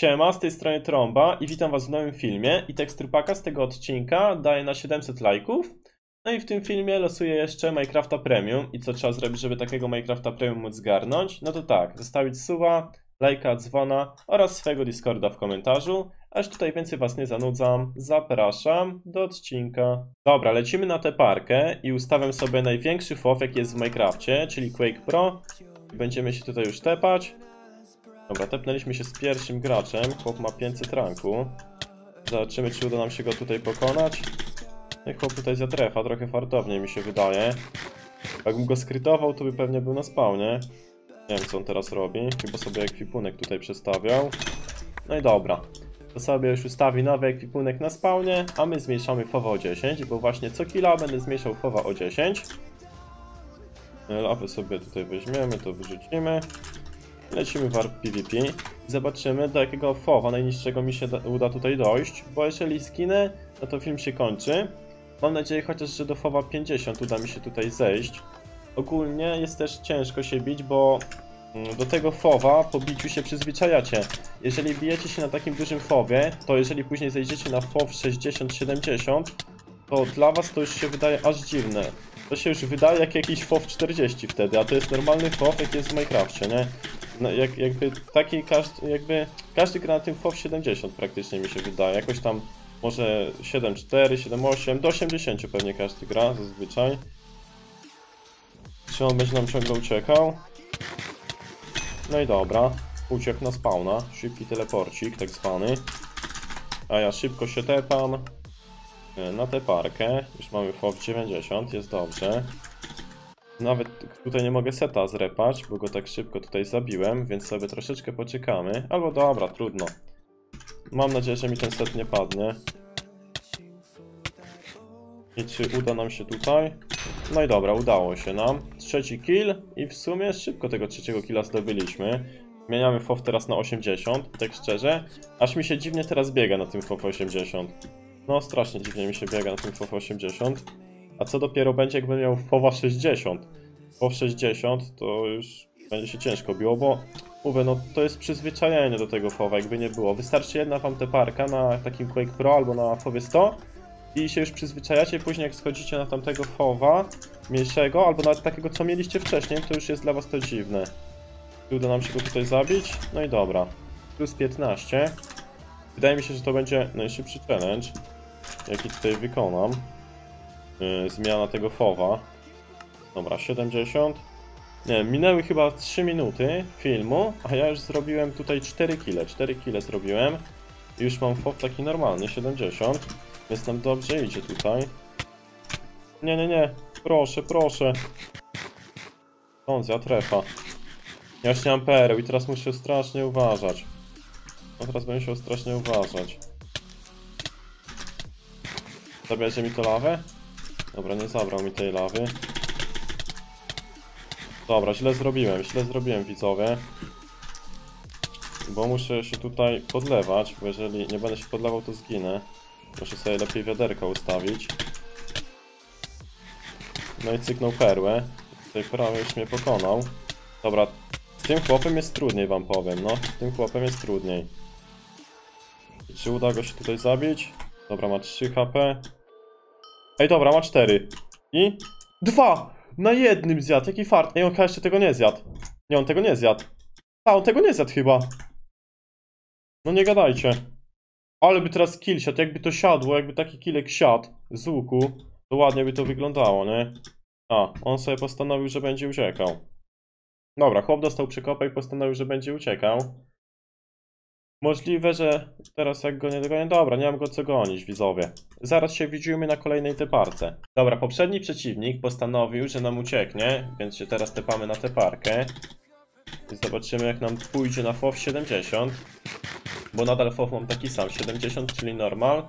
Siema, z tej strony Tromba i witam was w nowym filmie i teksturpaka z tego odcinka daje na 700 lajków. No i w tym filmie losuję jeszcze Minecrafta Premium i co trzeba zrobić, żeby takiego Minecrafta Premium móc zgarnąć? No to tak, zostawić suba, lajka, dzwona oraz swojego Discorda w komentarzu. Aż tutaj więcej was nie zanudzam, zapraszam do odcinka. Dobra, lecimy na tę parkę i ustawiam sobie największy FOW jaki jest w Minecrafcie, czyli Quake Pro. Będziemy się tutaj już tepać. Dobra, tepnęliśmy się z pierwszym graczem. Chłop ma 500 ranku. Zobaczymy, czy uda nam się go tutaj pokonać. No i chłop tutaj zatrefa, trochę fartownie mi się wydaje. Jakbym go skrytował, to by pewnie był na spawnie. Nie wiem, co on teraz robi. Chyba sobie ekwipunek tutaj przestawiał. No i dobra. To sobie już ustawi nowy ekwipunek na spawnie, a my zmniejszamy fowa o 10, bo właśnie co killa będę zmniejszał fowa o 10. Lawę sobie tutaj weźmiemy, to wyrzucimy. Lecimy warp PvP zobaczymy do jakiego fowa najniższego mi się da, uda tutaj dojść, bo jeżeli zginę, no to film się kończy. Mam nadzieję chociaż, że do fowa 50 uda mi się tutaj zejść. Ogólnie jest też ciężko się bić, bo mm, do tego fowa po biciu się przyzwyczajacie. Jeżeli bijecie się na takim dużym fowie, to jeżeli później zejdziecie na fow 60-70, to dla was to już się wydaje aż dziwne. To się już wydaje jak jakiś FOW 40 wtedy, a to jest normalny FOW jaki jest w Minecrafcie, nie? No, jak, jakby taki każdy, jakby każdy gra na tym FOW 70 praktycznie mi się wydaje, jakoś tam może 7.4, 7.8, do 80 pewnie każdy gra zazwyczaj. Czy on będzie nam ciągle uciekał? No i dobra, uciekł na spawna, szybki teleporcik tak zwany. A ja szybko się tepam na tę parkę. Już mamy FOW 90, jest dobrze. Nawet tutaj nie mogę seta zrepać, bo go tak szybko tutaj zabiłem, więc sobie troszeczkę poczekamy. Albo dobra, trudno. Mam nadzieję, że mi ten set nie padnie. I czy uda nam się tutaj? No i dobra, udało się nam. Trzeci kill i w sumie szybko tego trzeciego killa zdobyliśmy. Zmieniamy FOW teraz na 80, tak szczerze. Aż mi się dziwnie teraz biega na tym FOW 80. No strasznie dziwnie mi się biega na tym FOW 80. A co dopiero będzie jakbym miał FOWA 60. FOW 60 to już będzie się ciężko biło, bo mówię, no to jest przyzwyczajenie do tego FOWA, jakby nie było. Wystarczy jedna wam parka na takim Quake Pro albo na FOWie 100 i się już przyzwyczajacie, później jak schodzicie na tamtego FOWa mniejszego, albo nawet takiego co mieliście wcześniej, to już jest dla was to dziwne. Uda nam się go tutaj zabić, no i dobra. Plus 15. Wydaje mi się, że to będzie najszybszy challenge, jaki tutaj wykonam. Yy, zmiana tego fowa. Dobra, 70. Nie, minęły chyba 3 minuty filmu, a ja już zrobiłem tutaj 4 kile. 4 kile zrobiłem. I już mam fow taki normalny, 70. Więc nam dobrze idzie tutaj. Nie, nie, nie. Proszę, proszę. ja trefa. Ja już nie mam i teraz muszę strasznie uważać. No teraz będę musiał strasznie uważać. Zabierze mi to lawę? Dobra, nie zabrał mi tej lawy. Dobra, źle zrobiłem, źle zrobiłem widzowie. Bo muszę się tutaj podlewać, bo jeżeli nie będę się podlewał to zginę. Muszę sobie lepiej wiaderka ustawić. No i cyknął perłę. Tutaj prawie już mnie pokonał. Dobra, z tym chłopem jest trudniej wam powiem, no. Z tym chłopem jest trudniej. Czy uda go się tutaj zabić? Dobra, ma 3 HP. Ej, dobra, ma 4. I? Dwa! Na jednym zjadł, jaki fart. Ej, on chyba jeszcze tego nie zjadł. Nie, on tego nie zjadł. A, on tego nie zjadł chyba. No nie gadajcie. Ale by teraz kill siadł, jakby to siadło, jakby taki killek siadł z łuku, to ładnie by to wyglądało, nie? A, on sobie postanowił, że będzie uciekał. Dobra, chłop dostał przekopę i postanowił, że będzie uciekał. Możliwe, że teraz jak go nie dogonię, dobra, nie mam go co gonić, widzowie. Zaraz się widzimy na kolejnej teparce. Dobra, poprzedni przeciwnik postanowił, że nam ucieknie, więc się teraz tepamy na teparkę. I zobaczymy jak nam pójdzie na FOW 70. Bo nadal FOW mam taki sam, 70, czyli normal.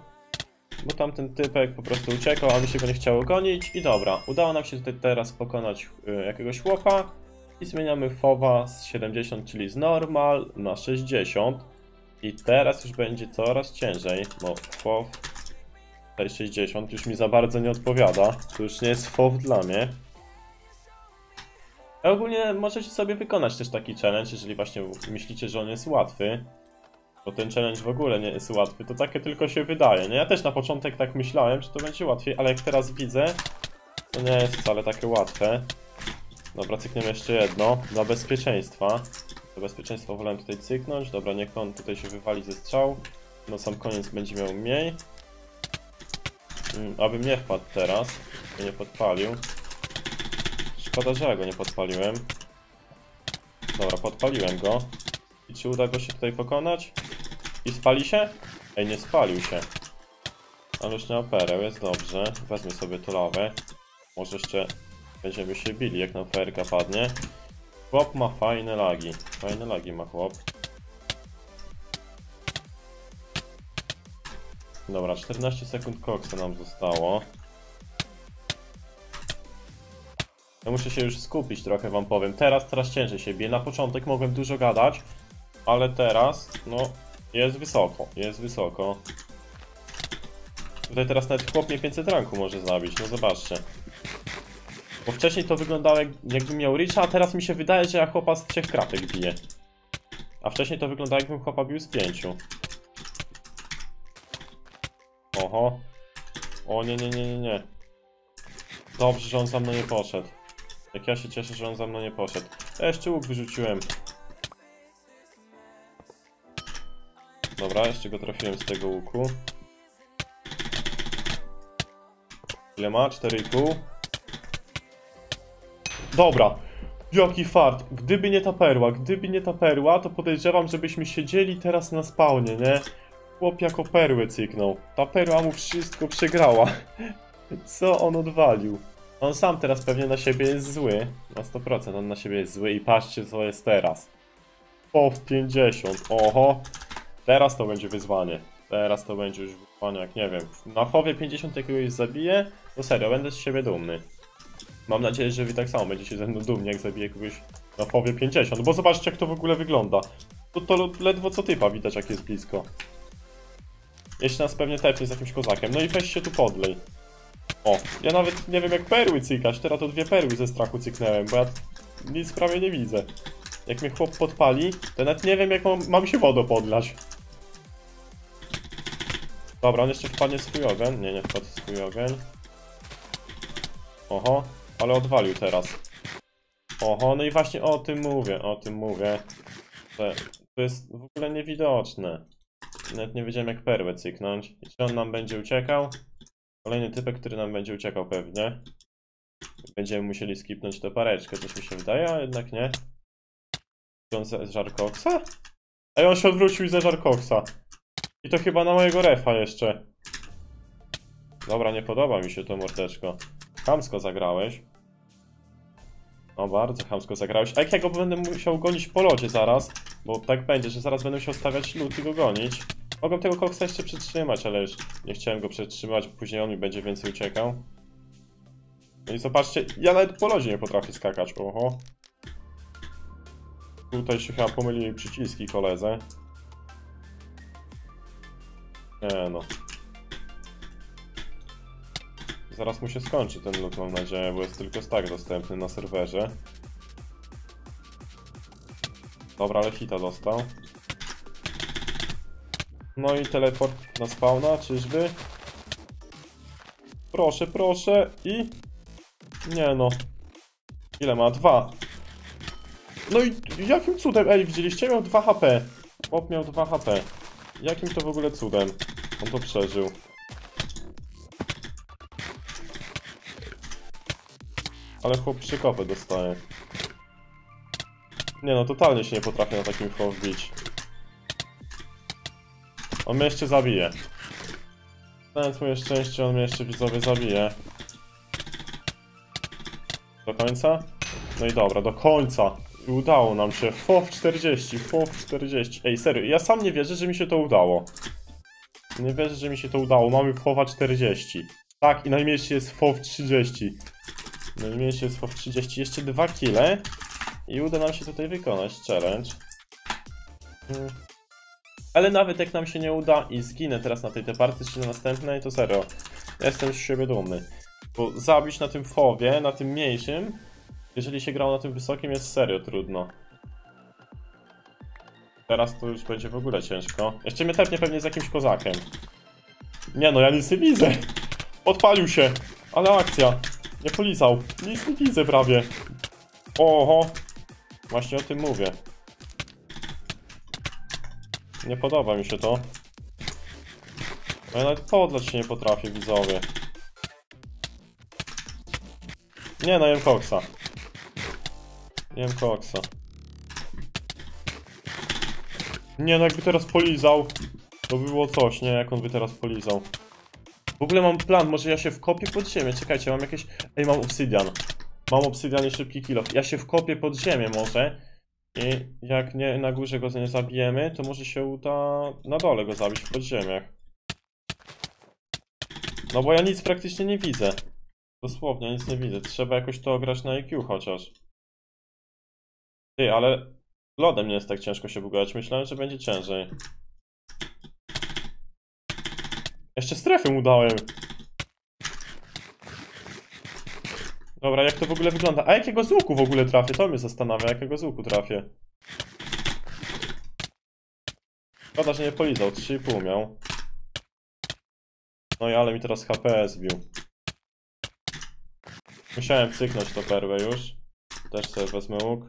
Bo tamten typek po prostu uciekał, a mi się go nie chciało gonić. I dobra, udało nam się tutaj teraz pokonać y, jakiegoś chłopa. I zmieniamy FOWa z 70, czyli z normal na 60. I teraz już będzie coraz ciężej, bo FOW 60 już mi za bardzo nie odpowiada. To już nie jest FOW dla mnie. A ogólnie możecie sobie wykonać też taki challenge, jeżeli właśnie myślicie, że on jest łatwy. Bo ten challenge w ogóle nie jest łatwy, to takie tylko się wydaje, nie? Ja też na początek tak myślałem, że to będzie łatwiej, ale jak teraz widzę, to nie jest wcale takie łatwe. Dobra, cykniemy jeszcze jedno, dla bezpieczeństwa. Dla bezpieczeństwa wolę tutaj cyknąć, dobra, niech on tutaj się wywali ze strzał. Na sam koniec będzie miał mniej. Mm, Aby mnie wpadł teraz, by nie podpalił. Szkoda, że ja go nie podpaliłem. Dobra, podpaliłem go. I czy uda go się tutaj pokonać? I spali się? Ej, nie spalił się. Ale już nie pereł, jest dobrze. Wezmę sobie tu lawę. Może jeszcze będziemy się bili, jak nam ferka padnie. Chłop ma fajne lagi. Fajne lagi ma chłop. Dobra, 14 sekund koksa nam zostało. Ja muszę się już skupić trochę, wam powiem. Teraz coraz ciężej się bije. Na początek mogłem dużo gadać, ale teraz, no, jest wysoko, jest wysoko. Tutaj teraz nawet chłop mnie 500 ranku może zabić, no zobaczcie. Bo wcześniej to wyglądało jak, jakbym miał Richa, a teraz mi się wydaje, że ja chłopa z trzech kratek biję. A wcześniej to wyglądało jakbym chłopa bił z pięciu. Oho. O nie, nie, nie, nie, nie. Dobrze, że on za mną nie poszedł. Jak ja się cieszę, że on za mną nie poszedł. Ja jeszcze łuk wyrzuciłem. Dobra, jeszcze go trafiłem z tego łuku. Ile ma? 4,5. Dobra. Jaki fart. Gdyby nie ta perła, gdyby nie ta perła, to podejrzewam, żebyśmy siedzieli teraz na spawnie, nie? Chłop jako perły cyknął. Ta perła mu wszystko przegrała. Co on odwalił? On sam teraz pewnie na siebie jest zły. Na 100% on na siebie jest zły i patrzcie co jest teraz. Po 50. Oho. Teraz to będzie wyzwanie. Teraz to będzie już wyzwanie, jak nie wiem. Na chowie 50 jakiegoś zabiję, to serio, będę z siebie dumny. Mam nadzieję, że wy tak samo będziecie ze mną dumni, jak zabiję kogoś na chowie 50. Bo zobaczcie, jak to w ogóle wygląda. To, to ledwo co typa widać, jak jest blisko. Jeśli nas pewnie tepnie z jakimś kozakiem. No i weź się tu podlej. O, ja nawet nie wiem jak perły cykać. Teraz to dwie perły ze strachu cyknęłem, bo ja nic prawie nie widzę. Jak mnie chłop podpali, to nawet nie wiem jak mam, mam się wodą podlać. Dobra, on jeszcze wpadnie swój ogień. Nie, nie wpadł swój ogień. Oho, ale odwalił teraz. Oho, no i właśnie o tym mówię, o tym mówię. To, to jest w ogóle niewidoczne. Nawet nie wiedziałem jak perłę cyknąć. I czy on nam będzie uciekał? Kolejny typek, który nam będzie uciekał pewnie. Będziemy musieli skipnąć tę pareczkę, coś mi się wydaje, a jednak nie. Czy on zeżar koksa? Ej, on się odwrócił i zeżar koksa. I to chyba na mojego refa jeszcze. Dobra, nie podoba mi się to mordeczko. Chamsko zagrałeś. No bardzo chamsko zagrałeś. A jak ja go będę musiał gonić po lodzie zaraz, bo tak będzie, że zaraz będę musiał stawiać lód i go gonić. Mogłem tego koksa jeszcze przytrzymać, ale już nie chciałem go przytrzymać, później on mi będzie więcej uciekał. No i zobaczcie, ja nawet po lodzie nie potrafię skakać, oho. Tutaj się chyba pomylili przyciski koledze. Nie no. Zaraz mu się skończy ten loot, mam nadzieję, bo jest tylko tak dostępny na serwerze. Dobra, ale hita dostał. No i teleport na spawna, czyżby? Proszę, proszę i... Nie no. Ile ma? Dwa. No i jakim cudem? Ej, widzieliście? Miał 2 HP. Chłop miał 2 HP. Jakim to w ogóle cudem? On to przeżył. Ale chłop przykopę dostaje. Nie no, totalnie się nie potrafię na takim flow wbić. On mnie jeszcze zabije. Znając moje szczęście, on mnie jeszcze widzowie zabije. Do końca? No i dobra, do końca. I udało nam się. FOW 40, FOW 40. Ej, serio, ja sam nie wierzę, że mi się to udało. Nie wierzę, że mi się to udało. Mamy FOWa 40. Tak, i najmniejszy jest FOW 30. Najmniejszy jest FOW 30. Jeszcze dwa kile. I uda nam się tutaj wykonać challenge. Hmm. Ale nawet jak nam się nie uda i zginę teraz na tej te partii czy na następnej, to serio. Jestem z siebie dumny. Bo zabić na tym fowie, na tym mniejszym, jeżeli się grało na tym wysokim, jest serio trudno. Teraz to już będzie w ogóle ciężko. Jeszcze mnie tepnie pewnie z jakimś kozakiem. Nie no, ja nic nie widzę. Odpalił się. Ale akcja. Nie polizał. Nic nie widzę prawie. Oho. Właśnie o tym mówię. Nie podoba mi się to. Ja nawet podlać się nie potrafię, widzowie. Nie no, jem koksa. Jem koksa. Nie no, jakby teraz polizał, to by było coś, nie? Jak on by teraz polizał. W ogóle mam plan, może ja się wkopię pod ziemię. Czekajcie, mam jakieś... Ej, mam obsydian. Mam obsydian i szybki kilo. Ja się wkopię pod ziemię może. I jak nie na górze go nie zabijemy, to może się uda na dole go zabić w podziemiach. No bo ja nic praktycznie nie widzę. Dosłownie nic nie widzę. Trzeba jakoś to grać na IQ chociaż. Ty, ale lodem nie jest tak ciężko się bugować. Myślałem, że będzie ciężej. Jeszcze strefy mu dałem. Dobra, jak to w ogóle wygląda? A jakiego z łuku w ogóle trafię? To mnie zastanawia, jakiego z łuku trafię. Szkoda, że nie polizał, 3,5 miał. No i ale mi teraz HP zbił. Musiałem cyknąć to perłę już. Też sobie wezmę łuk.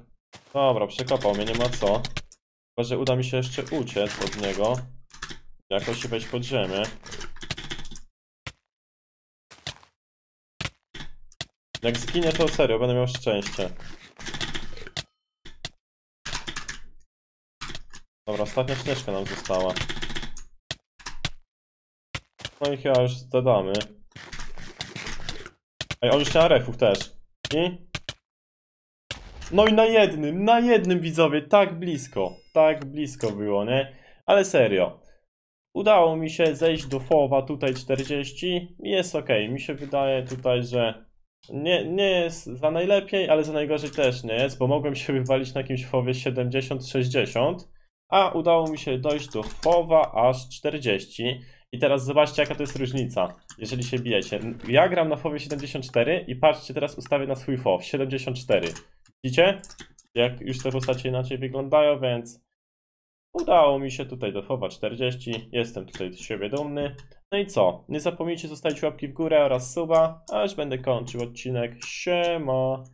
Dobra, przekopał mnie, nie ma co. Chyba, że uda mi się jeszcze uciec od niego. Jakoś wejść pod ziemię. Jak zginie to serio, będę miał szczęście. Dobra, ostatnia śnieżka nam została. No i chyba już zadamy. Ej, on już ma refów też. I? No i na jednym, na jednym widzowie, tak blisko. Tak blisko było, nie? Ale serio. Udało mi się zejść do fowa tutaj 40 i jest ok. Mi się wydaje tutaj, że nie, nie jest za najlepiej, ale za najgorzej też nie jest, bo mogłem się wywalić na jakimś fowie 70-60, a udało mi się dojść do fowa aż 40. I teraz zobaczcie jaka to jest różnica, jeżeli się bijecie. Ja gram na fowie 74 i patrzcie teraz ustawię na swój fow 74. Widzicie? Jak już te postacie inaczej wyglądają, więc udało mi się tutaj do fowa 40. Jestem tutaj z siebie dumny. No i co? Nie zapomnijcie zostawić łapki w górę oraz suba, a już będę kończył odcinek. Siema!